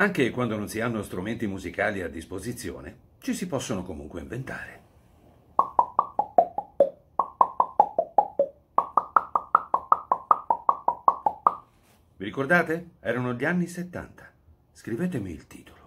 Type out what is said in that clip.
Anche quando non si hanno strumenti musicali a disposizione, ci si possono comunque inventare. Vi ricordate? Erano gli anni 70. Scrivetemi il titolo.